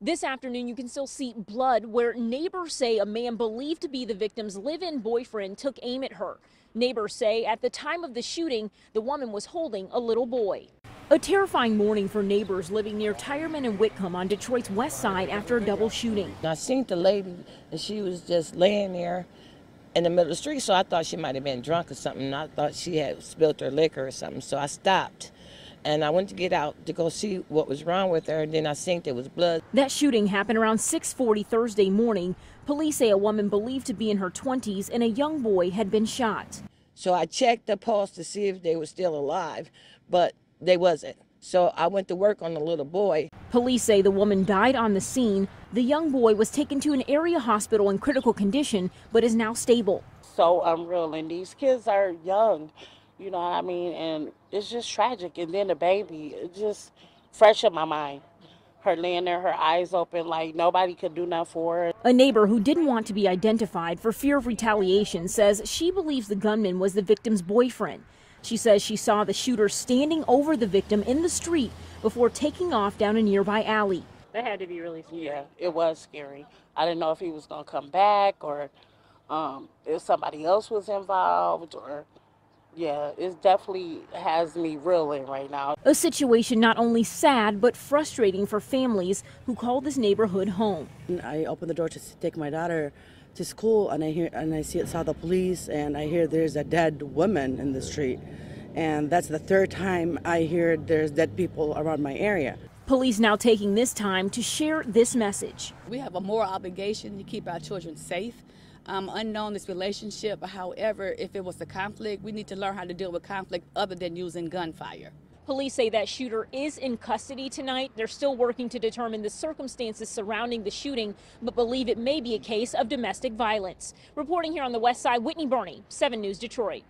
This afternoon, you can still see blood where neighbors say a man believed to be the victim's live in boyfriend took aim at her. Neighbors say at the time of the shooting, the woman was holding a little boy. A terrifying morning for neighbors living near Tireman and Whitcomb on Detroit's west side after a double shooting. I seen the lady and she was just laying there in the middle of the street, so I thought she might have been drunk or something. I thought she had spilled her liquor or something, so I stopped. And I went to get out to go see what was wrong with her, and then I seen there was blood. That shooting happened around 6:40 Thursday morning. Police say a woman believed to be in her 20s and a young boy had been shot. So I checked the pulse to see if they were still alive, but they wasn't. So I went to work on the little boy. Police say the woman died on the scene. The young boy was taken to an area hospital in critical condition, but is now stable. So um, unreal, and these kids are young, you know what I mean? And it's just tragic. And then the baby, it just fresh in my mind. Her laying there, her eyes open, like nobody could do nothing for her. A neighbor who didn't want to be identified for fear of retaliation says she believes the gunman was the victim's boyfriend. She says she saw the shooter standing over the victim in the street before taking off down a nearby alley. That had to be really scary. Yeah, it was scary. I didn't know if he was gonna come back or um, if somebody else was involved or yeah, it definitely has me reeling right now. A situation not only sad but frustrating for families who call this neighborhood home. I opened the door to take my daughter to school, and I hear and I see it saw the police, and I hear there's a dead woman in the street, and that's the third time I hear there's dead people around my area. Police now taking this time to share this message. We have a moral obligation to keep our children safe. Um, unknown this relationship, however, if it was a conflict, we need to learn how to deal with conflict other than using gunfire. Police say that shooter is in custody tonight. They're still working to determine the circumstances surrounding the shooting, but believe it may be a case of domestic violence. Reporting here on the west side, Whitney Burney, 7 News Detroit.